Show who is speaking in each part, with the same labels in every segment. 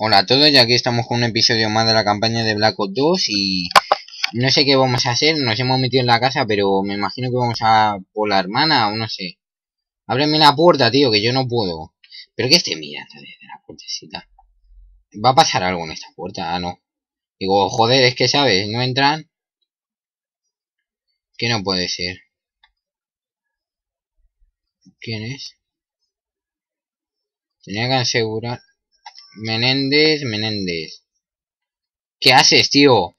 Speaker 1: Hola a todos, ya aquí estamos con un episodio más de la campaña de Black Ops 2 y no sé qué vamos a hacer, nos hemos metido en la casa, pero me imagino que vamos a por la hermana o no sé. Ábreme la puerta, tío, que yo no puedo. ¿Pero qué esté mirando desde la puertecita? ¿Va a pasar algo en esta puerta? Ah, no. Digo, joder, es que, ¿sabes? No entran. ¿Qué no puede ser? ¿Quién es? Tenía que asegurar... Menéndez, Menéndez. ¿Qué haces, tío?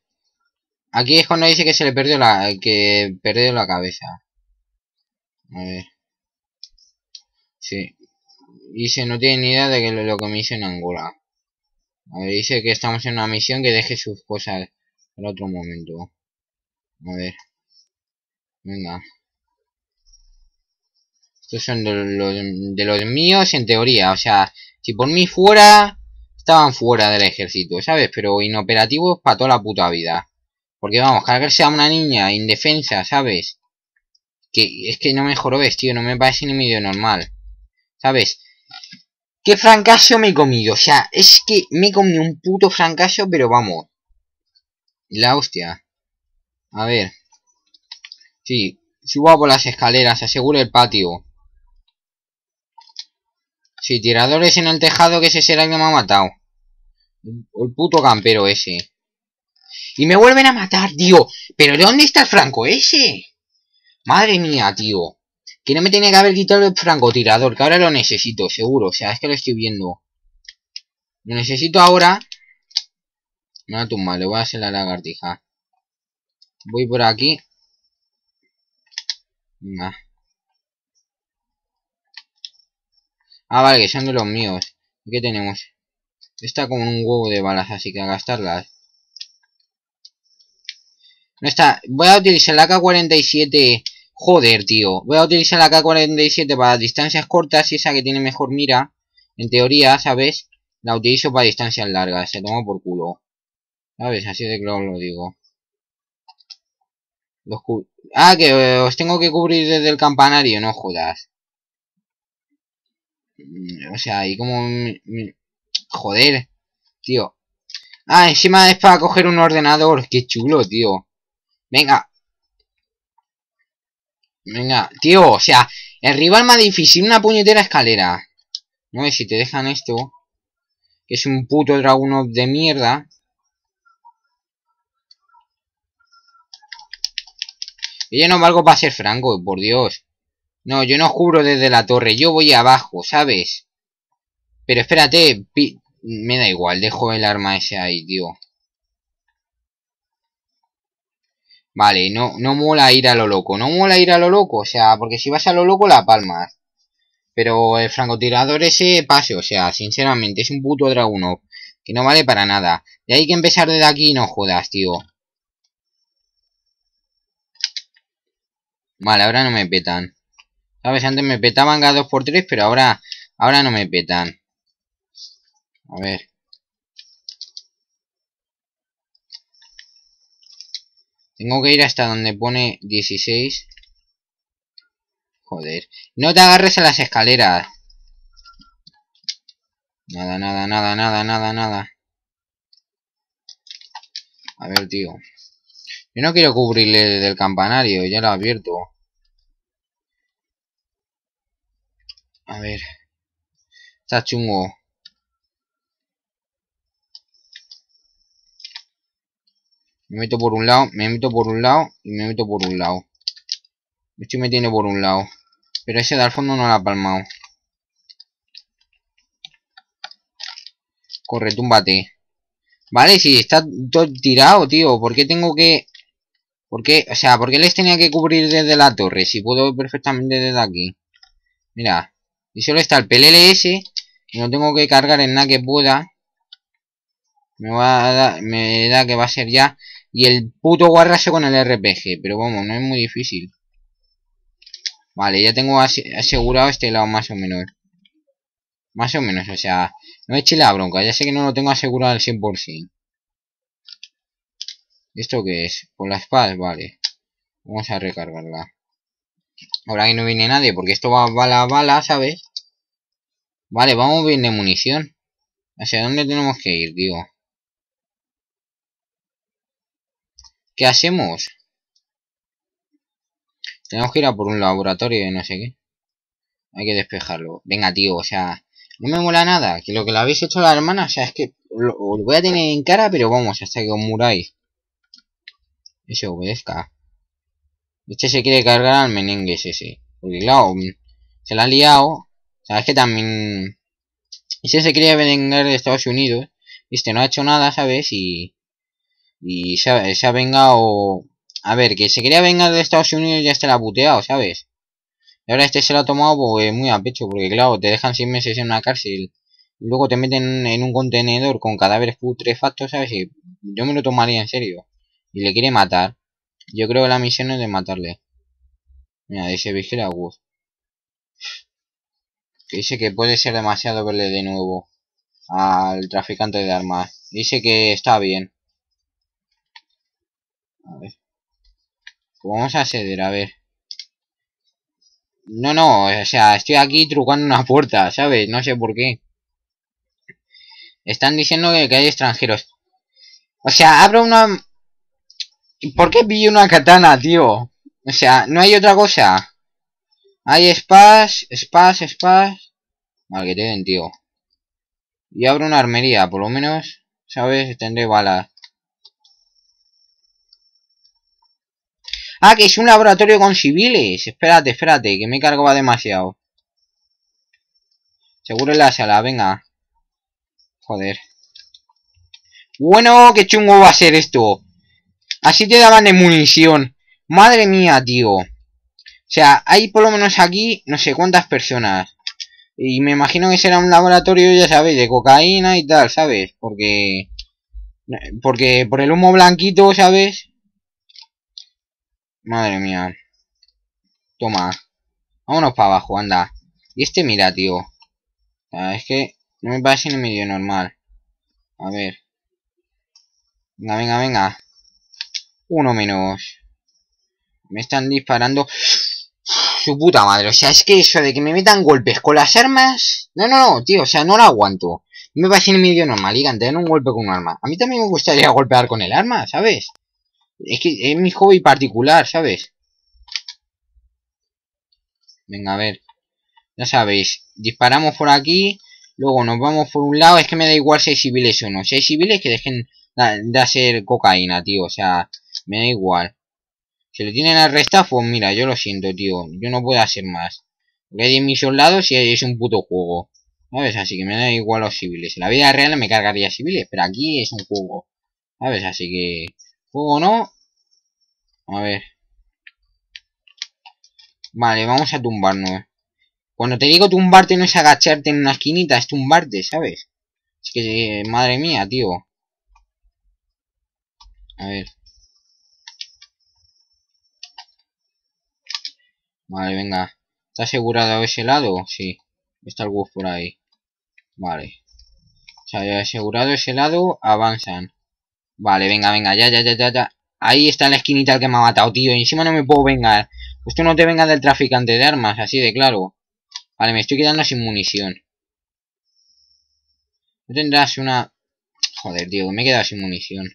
Speaker 1: Aquí es cuando dice que se le perdió la... que perdió la cabeza. A ver. Sí. Dice, no tiene ni idea de que lo que me hizo en Angola. A ver, dice que estamos en una misión que deje sus cosas para otro momento. A ver. Venga. Estos son de los, de los míos en teoría. O sea, si por mí fuera, estaban fuera del ejército, ¿sabes? Pero inoperativos para toda la puta vida. Porque vamos, cargarse a una niña indefensa, ¿sabes? Que es que no me jorobes, tío, no me parece ni medio normal. ¿Sabes? ¿Qué fracaso me he comido? O sea, es que me he comido un puto fracaso, pero vamos. La hostia. A ver. Sí, subo por las escaleras, aseguro el patio. Sí, tiradores en el tejado, que ese será el que me ha matado. El puto campero ese. Y me vuelven a matar, tío. ¿Pero de dónde está el franco ese? Madre mía, tío. Que no me tiene que haber quitado el francotirador, que ahora lo necesito, seguro. O sea, es que lo estoy viendo. Lo necesito ahora. Me va a le voy a hacer la lagartija. Voy por aquí. Venga. Ah, vale, que son de los míos. ¿Qué tenemos? Está con un huevo de balas, así que a gastarlas. No está. Voy a utilizar la K-47. Joder, tío. Voy a utilizar la K-47 para distancias cortas y esa que tiene mejor mira. En teoría, ¿sabes? La utilizo para distancias largas. Se toma por culo. ¿Sabes? Así de claro lo digo. ah, que os tengo que cubrir desde el campanario. No jodas. O sea, ahí como... Joder, tío. Ah, encima es para coger un ordenador. Qué chulo, tío. Venga. Venga, tío, o sea, el rival más difícil, una puñetera escalera. No sé si te dejan esto. Que es un puto dragón de mierda. Y yo no valgo para ser franco, por Dios. No, yo no juro desde la torre, yo voy abajo, ¿sabes? Pero espérate, me da igual, dejo el arma ese ahí, tío. Vale, no, no mola ir a lo loco, no mola ir a lo loco, o sea, porque si vas a lo loco la palmas. Pero el francotirador ese pase, o sea, sinceramente, es un puto dragón que no vale para nada. Y hay que empezar desde aquí, no jodas, tío. Vale, ahora no me petan. ¿Sabes? Antes me petaban cada 2x3, pero ahora, ahora no me petan. A ver. Tengo que ir hasta donde pone 16. Joder. No te agarres a las escaleras. Nada, nada, nada, nada, nada, nada. A ver, tío. Yo no quiero cubrirle del campanario, ya lo he A ver. Está chungo. Me meto por un lado, me meto por un lado y me meto por un lado. Me estoy metiendo por un lado. Pero ese de al fondo no lo ha palmado. Corre, túmbate. Vale, si está todo tirado, tío. ¿Por qué tengo que...? ¿Por qué? O sea, ¿por qué les tenía que cubrir desde la torre? Si puedo perfectamente desde aquí. Mira. Y solo está el PLLS. Y no tengo que cargar en nada que pueda. Me va a dar... Me da que va a ser ya y el puto guarraso con el RPG. Pero vamos, no es muy difícil. Vale, ya tengo asegurado este lado más o menos. Más o menos, o sea, no eche la bronca. Ya sé que no lo tengo asegurado al 100%. ¿Esto qué es? Por la espada, vale. Vamos a recargarla. Ahora que no viene nadie, porque esto va bala a bala, ¿sabes? Vale, vamos bien de munición. ¿Hacia dónde tenemos que ir, tío? ¿Qué hacemos? Tenemos que ir a por un laboratorio de no sé qué. Hay que despejarlo. Venga, tío, o sea... No me mola nada. Que lo que le habéis hecho a la hermana, o sea, es que... Lo, voy a tener en cara, pero vamos, hasta que os muráis. Ese obedezca. Este se quiere cargar al menengues ese. Porque claro, se la ha liado. Sabes que también... Ese se quería vengar de Estados Unidos. Este no ha hecho nada, ¿sabes? Y... Y se ha, se ha vengado... A ver, que se quería vengar de Estados Unidos y ya está la puteado, ¿sabes? Y ahora este se lo ha tomado pues, muy a pecho, porque claro, te dejan seis meses en una cárcel. Y luego te meten en un contenedor con cadáveres putrefactos, ¿sabes? Y yo me lo tomaría en serio. Y le quiere matar. Yo creo que la misión es de matarle. Mira, dice vigila Wood. Que dice que puede ser demasiado verle de nuevo al traficante de armas. Dice que está bien. A ver. Pues vamos a acceder, a ver. No, no, o sea, estoy aquí trucando una puerta, ¿sabes? No sé por qué. Están diciendo que, hay extranjeros. O sea, abro una... ¿Por qué pillo una katana, tío? O sea, no hay otra cosa. Hay spas, spas, spas. Vale, que te den, tío. Y abro una armería, por lo menos, ¿sabes? Tendré balas. Ah, que es un laboratorio con civiles. Espérate, espérate, que me cargaba demasiado. Seguro la sala, venga. Joder. Bueno, qué chungo va a ser esto. Así te daban de munición. Madre mía, tío. O sea, hay por lo menos aquí no sé cuántas personas. Y me imagino que será un laboratorio, ya sabéis, de cocaína y tal, ¿sabes? Porque... Porque por el humo blanquito, ¿sabes? Madre mía. Toma. Vámonos para abajo, anda. Y este, mira, tío. es que no me parece ni medio normal. A ver. Venga, venga, venga. Uno menos. Me están disparando. Su puta madre. O sea, es que eso de que me metan golpes con las armas. No, no, no, tío. O sea, no lo aguanto. Me parece ni medio normal. Y tener un golpe con un arma. A mí también me gustaría golpear con el arma, ¿sabes? Es que es mi hobby particular, ¿sabes? Venga, a ver. Ya sabéis, disparamos por aquí, luego nos vamos por un lado. Es que me da igual si hay civiles o no. Si hay civiles que dejen de hacer cocaína, tío. O sea, me da igual. Si le tienen arrestado, pues mira, yo lo siento, tío. Yo no puedo hacer más. Porque hay mis soldados y es un puto juego. ¿Sabes? Así que me da igual los civiles. En la vida real me cargaría civiles, pero aquí es un juego. ¿Sabes? Así que... Juego no. A ver. Vale, vamos a tumbarnos. Cuando te digo tumbarte no es agacharte en una esquinita, es tumbarte, ¿sabes? Es que, madre mía, tío. A ver. Vale, venga. ¿Está asegurado ese lado? Sí. Está el bus por ahí. Vale. Se ha asegurado ese lado, avanzan. Vale, venga, venga, ya, ya, ya, ya, ya. Ahí está la esquinita el que me ha matado, tío. Y encima no me puedo vengar. Pues tú no te vengas del traficante de armas, así de claro. Vale, me estoy quedando sin munición. No tendrás una... Joder, tío, me he quedado sin munición.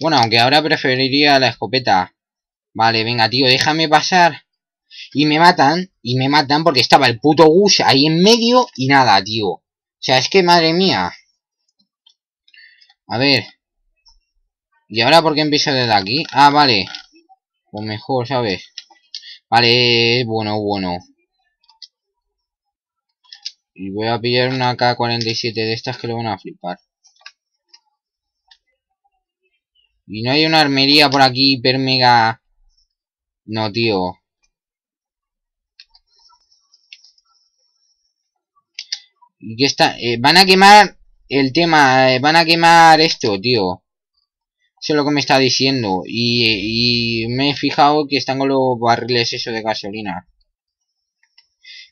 Speaker 1: Bueno, aunque ahora preferiría la escopeta. Vale, venga, tío, déjame pasar. Y me matan, y me matan porque estaba el puto Gus ahí en medio y nada, tío. O sea, es que madre mía. A ver. ¿Y ahora por qué empiezo desde aquí? Ah, vale. Pues mejor, ¿sabes? Vale, bueno, bueno. Y voy a pillar una K-47 de estas que lo van a flipar. Y no hay una armería por aquí hiper mega... No, tío. ¿Y está? Eh, van a quemar el tema, eh, van a quemar esto, tío. Eso es lo que me está diciendo. Y, y me he fijado que están con los barriles eso de gasolina.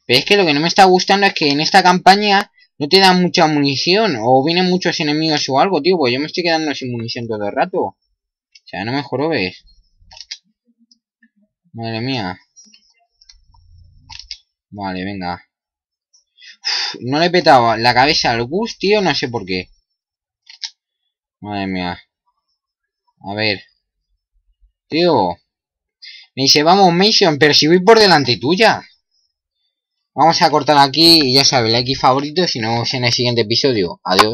Speaker 1: Pero es que lo que no me está gustando es que en esta campaña no te dan mucha munición. O vienen muchos enemigos o algo, tío. Pues yo me estoy quedando sin munición todo el rato. Sea, no me jorobes. Madre mía. Vale, venga. no le he petado la cabeza al Gus, tío, no sé por qué. Madre mía. A ver. Tío. Me dice, vamos, Mason, pero si voy por delante tuya. Vamos a cortar aquí y ya sabes, like y favorito, si no en el siguiente episodio. Adiós.